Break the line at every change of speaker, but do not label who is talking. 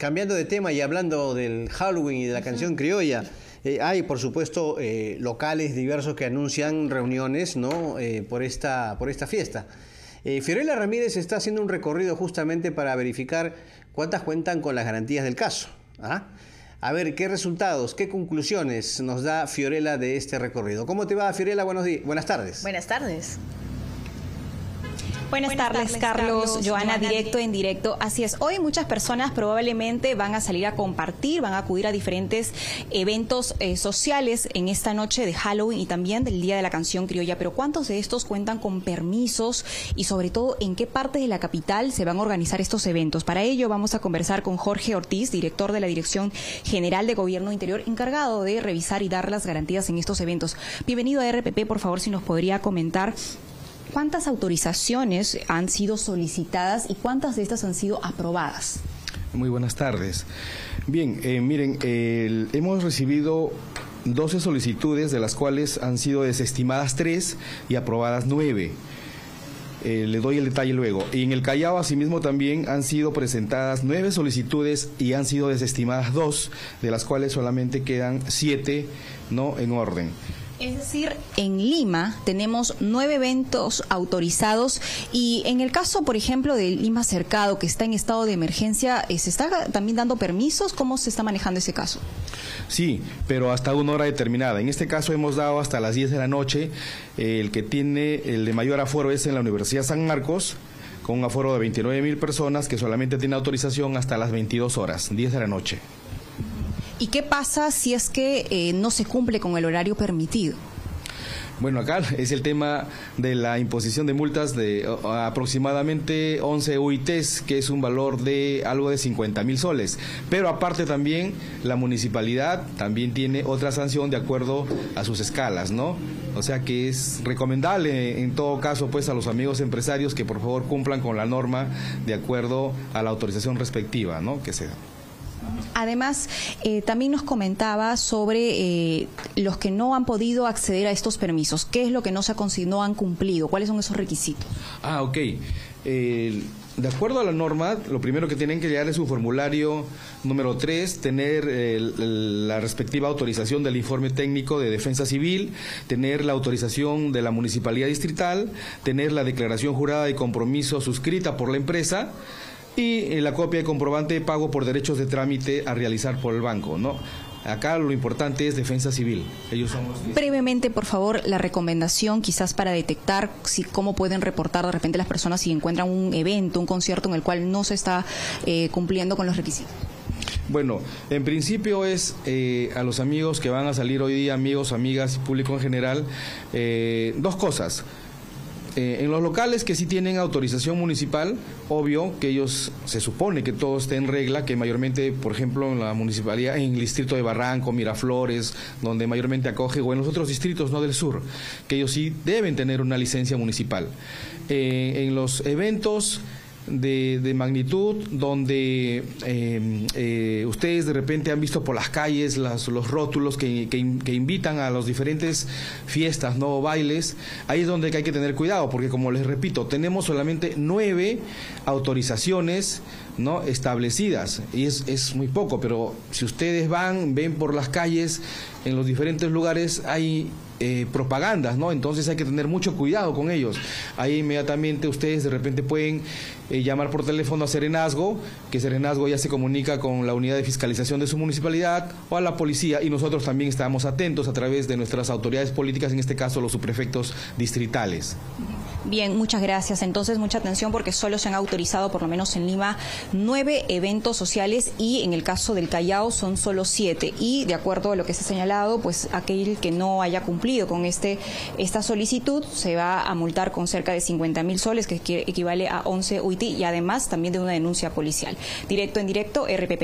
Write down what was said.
cambiando de tema y hablando del Halloween y de la canción criolla, eh, hay, por supuesto, eh, locales diversos que anuncian reuniones ¿no? Eh, por, esta, por esta fiesta. Fiorella Ramírez está haciendo un recorrido justamente para verificar cuántas cuentan con las garantías del caso. ¿ah? A ver, ¿qué resultados, qué conclusiones nos da Fiorella de este recorrido? ¿Cómo te va, Fiorella? Buenos días. Buenas tardes.
Buenas tardes.
Buenas, tardes, Carlos, Joana, directo en directo. Así es, hoy muchas personas probablemente van a salir a compartir, van a acudir a diferentes eventos eh, sociales en esta noche de Halloween y también del Día de la Canción Criolla. Pero ¿cuántos de estos cuentan con permisos y sobre todo en qué parte de la capital se van a organizar estos eventos? Para ello vamos a conversar con Jorge Ortiz, director de la Dirección General de Gobierno Interior, encargado de revisar y dar las garantías en estos eventos. Bienvenido a RPP, por favor, si nos podría comentar ¿Cuántas autorizaciones han sido solicitadas y cuántas de estas han sido aprobadas?
Muy buenas tardes. Bien, eh, miren, hemos recibido 12 solicitudes, de las cuales han sido desestimadas 3 y aprobadas 9. Eh, le doy el detalle luego. Y en el Callao, asimismo, también han sido presentadas nueve solicitudes y han sido desestimadas dos, de las cuales solamente quedan siete no en orden.
Es decir, en Lima tenemos nueve eventos autorizados y en el caso, por ejemplo, de Lima Cercado, que está en estado de emergencia, eh, ¿se está también dando permisos? ¿Cómo se está manejando ese caso?
Sí, pero hasta una hora determinada. En este caso hemos dado hasta las 10 de la noche. el que tiene el de mayor aforo es en la Universidad San Marcos, con un aforo de 29 mil personas que solamente tiene autorización hasta las 22 horas, 10 de la noche.
¿Y qué pasa si es que eh, no se cumple con el horario permitido?
Bueno, acá es el tema de la imposición de multas de aproximadamente 11 UITs, que es un valor de algo de 50 mil soles. Pero aparte también la municipalidad también tiene otra sanción de acuerdo a sus escalas, ¿no? O sea que es recomendable en todo caso pues a los amigos empresarios que por favor cumplan con la norma de acuerdo a la autorización respectiva, ¿no? Que se.
Además, eh, también nos comentaba sobre eh, los que no han podido acceder a estos permisos. ¿Qué es lo que no, se ha, no han cumplido? ¿Cuáles son esos requisitos?
Ah, ok. de acuerdo a la norma, lo primero que tienen que llegar es su formulario número 3, tener la respectiva autorización del informe técnico de defensa civil, tener la autorización de la municipalidad distrital, tener la declaración jurada de compromiso suscrita por la empresa y eh, la copia de comprobante de pago por derechos de trámite a realizar por el banco, ¿no? Acá lo importante es defensa civil. Ellos son
Brevemente, por favor, la recomendación quizás para detectar si cómo pueden reportar de repente las personas si encuentran un evento, un concierto en el cual no se está eh, cumpliendo con los requisitos.
Bueno, en principio es eh, a los amigos que van a salir hoy día, amigos, amigas, público en general, dos cosas. Eh, en los locales que sí tienen autorización municipal, obvio que ellos se supone que todo esté en regla, que mayormente, por ejemplo, en la municipalidad, en el distrito de Barranco, Miraflores, donde mayormente acoge, o en los otros distritos no del sur, que ellos sí deben tener una licencia municipal. Eh, en los eventos de, magnitud donde em, eh, ustedes de repente han visto por las calles los rótulos que, que, invitan a las diferentes fiestas, no bailes, ahí es donde hay que tener cuidado, porque como les repito, tenemos solamente nueve autorizaciones no establecidas y es, es muy poco, pero si ustedes van, ven por las calles, en los diferentes lugares hay eh, propagandas, ¿no? Entonces hay que tener mucho cuidado con ellos. Ahí inmediatamente ustedes de repente pueden eh, llamar por teléfono a Serenazgo, que Serenazgo ya se comunica con la unidad de fiscalización de su municipalidad o a la policía y nosotros también estamos atentos a través de nuestras autoridades políticas, en este caso los subprefectos distritales.
Bien, muchas gracias. Entonces, mucha atención porque solo se han autorizado, por lo menos en Lima, nueve eventos sociales y en el caso del Callao son solo siete. Y de acuerdo a lo que se ha señalado, pues aquel que no haya cumplido con este esta solicitud se va a multar con cerca de 50 mil soles, que equivale a 11 UIT y además también de una denuncia policial. Directo en directo, RPP.